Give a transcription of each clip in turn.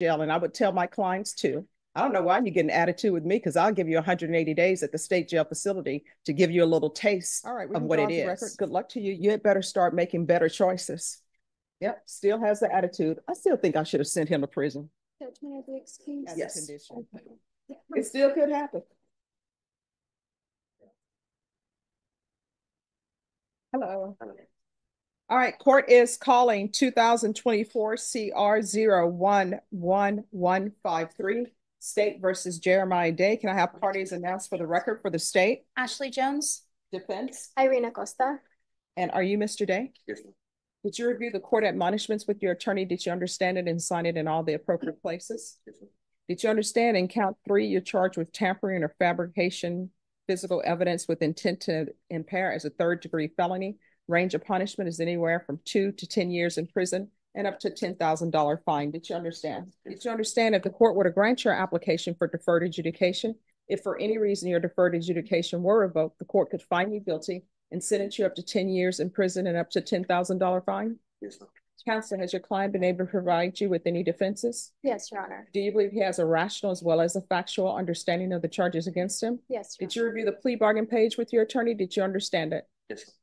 jail. And I would tell my clients too. I don't know why you get an attitude with me because I'll give you 180 days at the state jail facility to give you a little taste All right, of what it is. Record. Good luck to you. You had better start making better choices. Yep, still has the attitude. I still think I should have sent him to prison. Judge, may I be excused? Yes. It still could happen. Hello. All right, court is calling two thousand twenty-four CR 11153 State versus Jeremiah Day. Can I have parties announced for the record for the state? Ashley Jones. Defense. Irina Costa. And are you Mr. Day? Yes. Did you review the court admonishments with your attorney? Did you understand it and sign it in all the appropriate places? Yes, Did you understand in count three, you're charged with tampering or fabrication physical evidence with intent to impair as a third degree felony? Range of punishment is anywhere from two to 10 years in prison and up to $10,000 fine. Did you understand? Did you understand if the court were to grant your application for deferred adjudication, if for any reason your deferred adjudication were revoked, the court could find you guilty and sentence you up to 10 years in prison and up to $10,000 fine? Yes, ma'am. Counselor, has your client been able to provide you with any defenses? Yes, Your Honor. Do you believe he has a rational as well as a factual understanding of the charges against him? Yes, Your Did you review the plea bargain page with your attorney? Did you understand it? Yes, ma'am.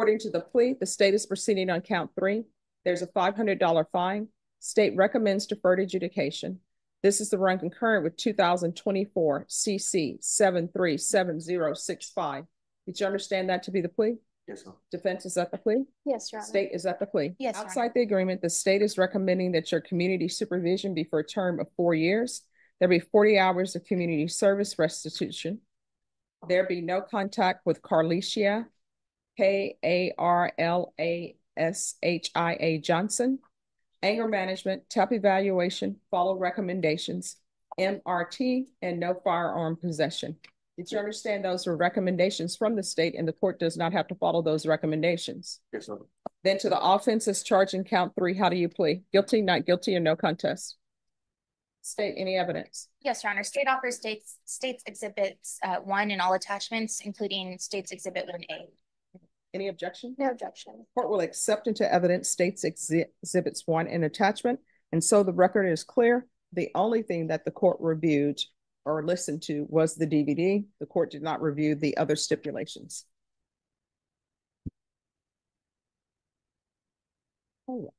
According to the plea, the state is proceeding on count three. There's a five hundred dollar fine. State recommends deferred adjudication. This is the run concurrent with two thousand twenty-four CC seven three seven zero six five. Did you understand that to be the plea? Yes, ma'am. Defense is at the plea? Yes, Your Honor. State is at the plea. Yes, Your Honor. Outside the agreement, the state is recommending that your community supervision be for a term of four years. There be forty hours of community service restitution. There be no contact with Karlashia, K A R L A S H I A Johnson. Anger management, TEP evaluation, follow recommendations, MRT, and no firearm possession. Did you understand those were recommendations from the state and the court does not have to follow those recommendations? Yes, ma'am. Then to the offenses charged in count three, how do you plea? Guilty, not guilty, or no contest? State any evidence. Yes, Your Honor. State offers states, states exhibits, uh, one and all attachments, including states exhibit one A. Any objection? No objection. Court will accept into evidence states exhi- exhibits one and attachment. And so the record is clear. The only thing that the court reviewed or listened to was the DVD. The court did not review the other stipulations. Oh.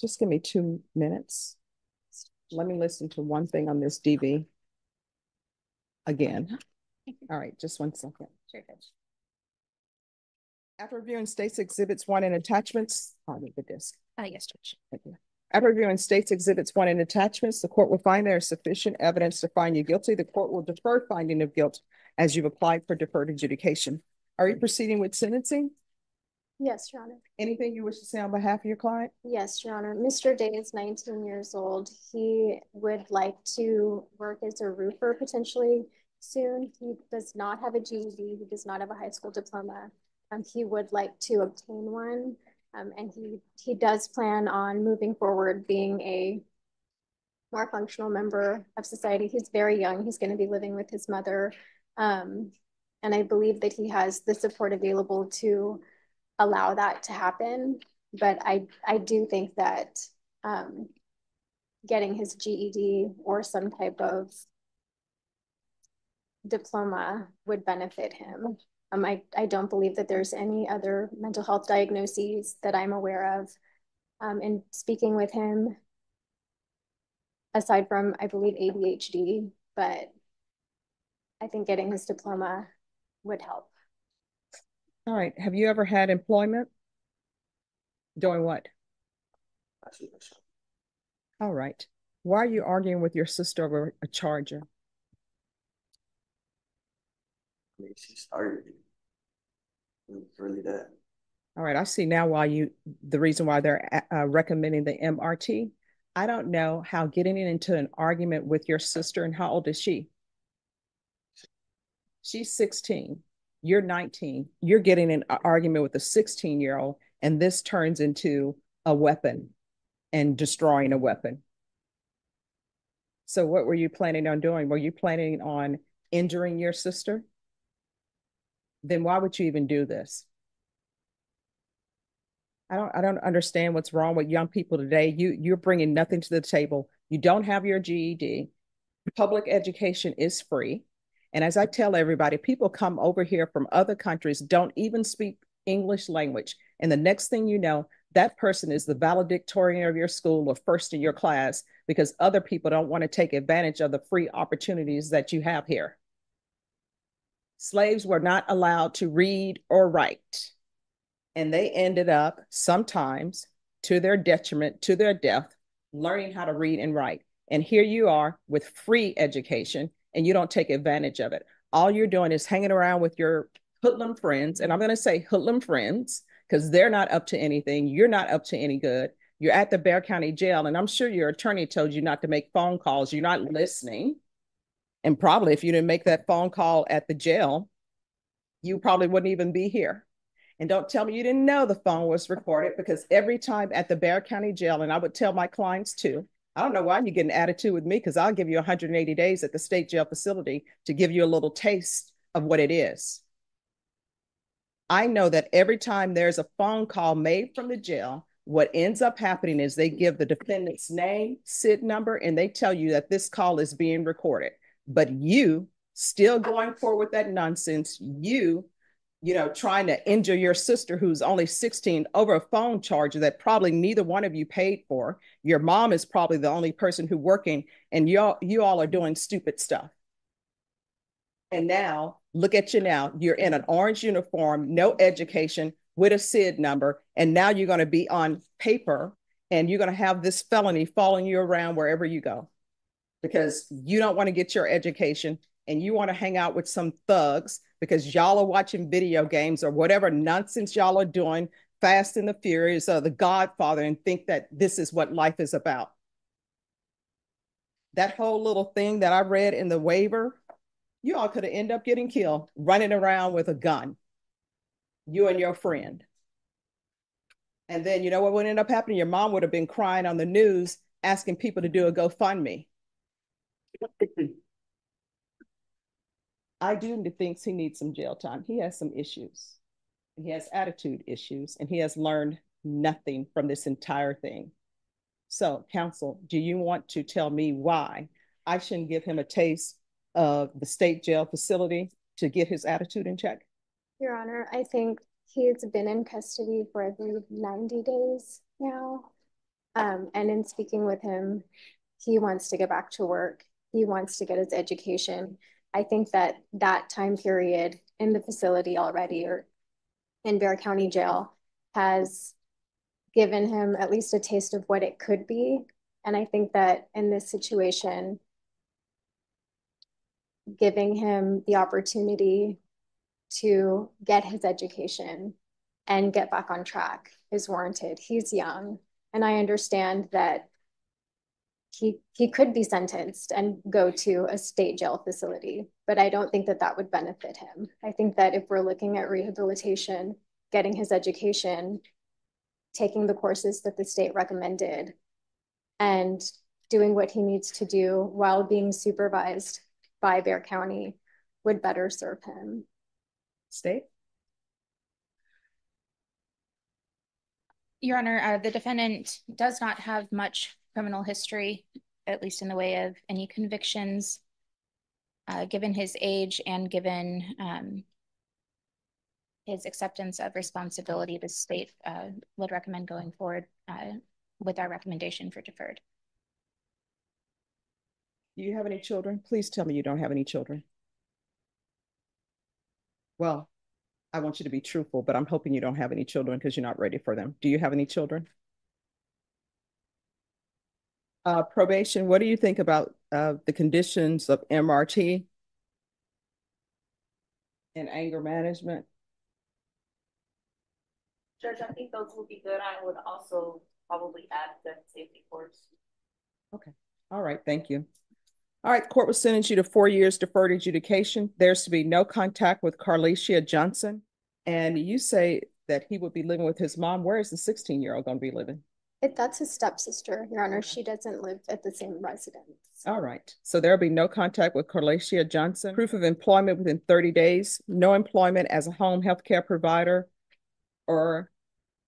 Just give me two minutes. Let me listen to one thing on this DV. Again. All right, just one second. Sure, Judge. After reviewing states exhibits one and attachments, I'll need the disc. Uh, yes, Judge. Thank you. After reviewing states exhibits one and attachments, the court will find there is sufficient evidence to find you guilty. The court will defer finding of guilt as you've applied for deferred adjudication. Are you proceeding with sentencing? Yes, Your Honor. Anything you wish to say on behalf of your client? Yes, Your Honor. Mr. Day is nineteen years old. He would like to work as a roofer potentially soon. He does not have a GED. He does not have a high school diploma. Um, he would like to obtain one. Um, and he, he does plan on moving forward being a more functional member of society. He's very young. He's going to be living with his mother. Um, and I believe that he has the support available to allow that to happen. But I, I do think that um, getting his GED or some type of diploma would benefit him. Um, I, I don't believe that there's any other mental health diagnoses that I'm aware of. Um, in speaking with him, aside from, I believe, ADHD, but I think getting his diploma would help. All right, have you ever had employment? Doing what? I see that, sir. All right. Why are you arguing with your sister over a charger? I mean, she started it. It was really that. All right, I see now why you, the reason why they're uh, recommending the MRT. I don't know how getting into an argument with your sister and how old is she? She's 16. You're 19. You're getting an argument with a 16 year old, and this turns into a weapon and destroying a weapon. So, what were you planning on doing? Were you planning on injuring your sister? Then why would you even do this? I don't, I don't understand what's wrong with young people today. You, you're bringing nothing to the table. You don't have your GED. Public education is free. And as I tell everybody, people come over here from other countries, don't even speak English language. And the next thing you know, that person is the valedictorian of your school or first in your class because other people don't want to take advantage of the free opportunities that you have here. Slaves were not allowed to read or write. And they ended up sometimes to their detriment, to their death, learning how to read and write. And here you are with free education and you don't take advantage of it. All you're doing is hanging around with your hoodlum friends. And I'm going to say hoodlum friends because they're not up to anything. You're not up to any good. You're at the Bexar County Jail, and I'm sure your attorney told you not to make phone calls. You're not listening. And probably if you didn't make that phone call at the jail, you probably wouldn't even be here. And don't tell me you didn't know the phone was recorded because every time at the Bexar County Jail, and I would tell my clients too, I don't know why you get an attitude with me because I'll give you 180 days at the state jail facility to give you a little taste of what it is. I know that every time there's a phone call made from the jail, what ends up happening is they give the defendant's name, SID number, and they tell you that this call is being recorded. But you still going forward with that nonsense, you, you know, trying to injure your sister who's only 16 over a phone charge that probably neither one of you paid for. Your mom is probably the only person who working, and y'all you all are doing stupid stuff. And now look at you now. You're in an orange uniform, no education, with a SID number, and now you're going to be on paper and you're going to have this felony following you around wherever you go because you don't want to get your education and you want to hang out with some thugs because y'all are watching video games or whatever nonsense y'all are doing, Fast and the Furious or The Godfather, and think that this is what life is about. That whole little thing that I read in the waiver, you all could have ended up getting killed running around with a gun, you and your friend. And then you know what would end up happening? Your mom would have been crying on the news asking people to do a GoFundMe. I do thinks he needs some jail time. He has some issues. He has attitude issues, and he has learned nothing from this entire thing. So, counsel, do you want to tell me why I shouldn't give him a taste of the state jail facility to get his attitude in check? Your Honor, I think he's been in custody for I believe 90 days now. Um, and in speaking with him, he wants to get back to work. He wants to get his education. I think that that time period in the facility already or in Bexar County Jail has given him at least a taste of what it could be. And I think that in this situation, giving him the opportunity to get his education and get back on track is warranted. He's young, and I understand that he he could be sentenced and go to a state jail facility, but I don't think that that would benefit him. I think that if we're looking at rehabilitation, getting his education, taking the courses that the state recommended, and doing what he needs to do while being supervised by Bexar County would better serve him. State? Your Honor, uh, the defendant does not have much criminal history, at least in the way of any convictions. Uh, given his age and given um, his acceptance of responsibility, the state uh, would recommend going forward uh, with our recommendation for deferred. Do you have any children? Please tell me you don't have any children. Well, I want you to be truthful, but I'm hoping you don't have any children because you're not ready for them. Do you have any children? Uh, probation, what do you think about uh, the conditions of MRT and anger management? Judge, I think those would be good. I would also probably add the safety course. Okay. All right. Thank you. All right, the court will sentence you to four years deferred adjudication. There's to be no contact with Karlashia Johnson. And you say that he would be living with his mom. Where is the 16 year old going to be living? If that's his stepsister, Your Honor, she doesn't live at the same residence. All right. So there'll be no contact with Karlashia Johnson. Proof of employment within 30 days. No employment as a home health care provider or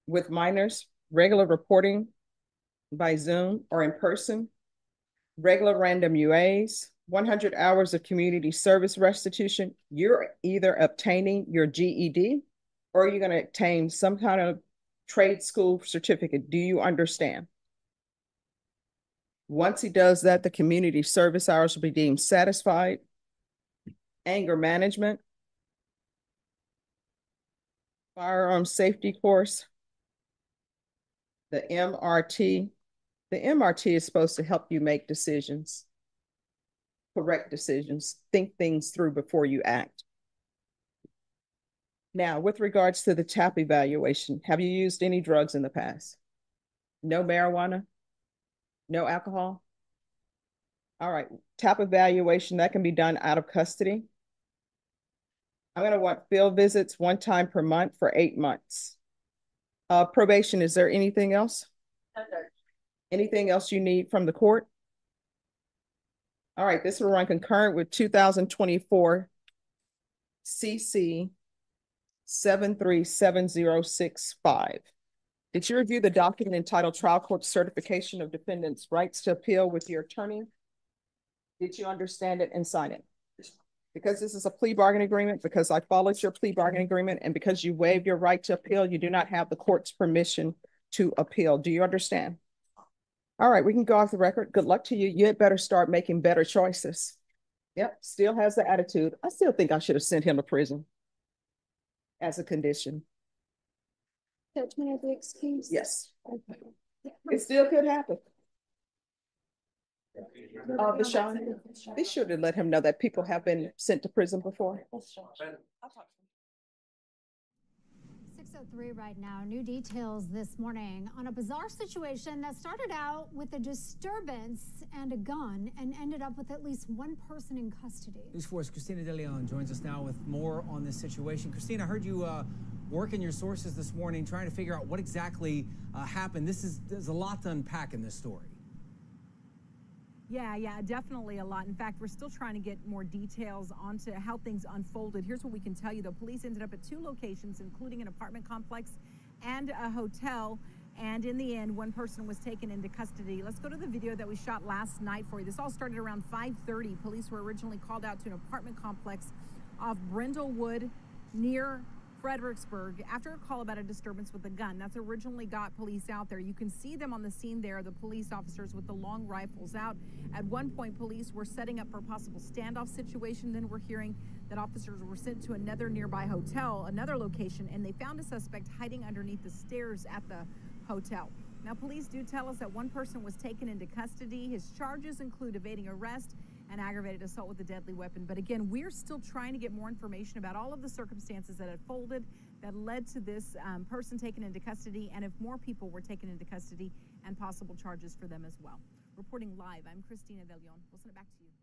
with minors, regular reporting by Zoom or in person, regular random UAs, one hundred hours of community service restitution, you're either obtaining your GED or you're gonna obtain some kind of trade school certificate. Do you understand? Once he does that, the community service hours will be deemed satisfied. Anger management. Firearm safety course. The MRT. The MRT is supposed to help you make decisions. Correct decisions, think things through before you act. Now, with regards to the TAP evaluation, have you used any drugs in the past? No marijuana? No alcohol? All right, TAP evaluation, that can be done out of custody. I'm gonna want field visits one time per month for eight months. Uh, probation, is there anything else? Anything else you need from the court? All right, this will run concurrent with two thousand twenty-four CC seven three seven zero six five. Did you review the document entitled Trial Court Certification of Defendants' Rights to Appeal with your attorney? Did you understand it and sign it? Because this is a plea bargain agreement, because I followed your plea bargain agreement, and because you waived your right to appeal, you do not have the court's permission to appeal. Do you understand? All right, we can go off the record. Good luck to you. You had better start making better choices. Yep, still has the attitude. I still think I should have sent him to prison as a condition. Judge, may I be excused? Yes, it still could happen. Uh, Bashan, be sure to let him know that people have been sent to prison before. Six oh three right now. New details this morning on a bizarre situation that started out with a disturbance and a gun and ended up with at least one person in custody. News Force Christina De Leon joins us now with more on this situation. Christina, I heard you uh, working your sources this morning, trying to figure out what exactly uh, happened. This is there's a lot to unpack in this story. Yeah, yeah, definitely a lot. In fact, we're still trying to get more details onto how things unfolded. Here's what we can tell you. The police ended up at two locations, including an apartment complex and a hotel. And in the end, one person was taken into custody. Let's go to the video that we shot last night for you. This all started around 5:30. Police were originally called out to an apartment complex off Brindlewood near Fredericksburg after a call about a disturbance with a gun. That's originally got police out there. You can see them on the scene there, the police officers with the long rifles out. At one point, police were setting up for a possible standoff situation. Then we're hearing that officers were sent to another nearby hotel, another location, and they found a suspect hiding underneath the stairs at the hotel. Now, police do tell us that one person was taken into custody. His charges include evading arrest and aggravated assault with a deadly weapon. But again, we're still trying to get more information about all of the circumstances that unfolded that led to this um, person taken into custody and if more people were taken into custody and possible charges for them as well. Reporting live, I'm Christina De Leon. We'll send it back to you.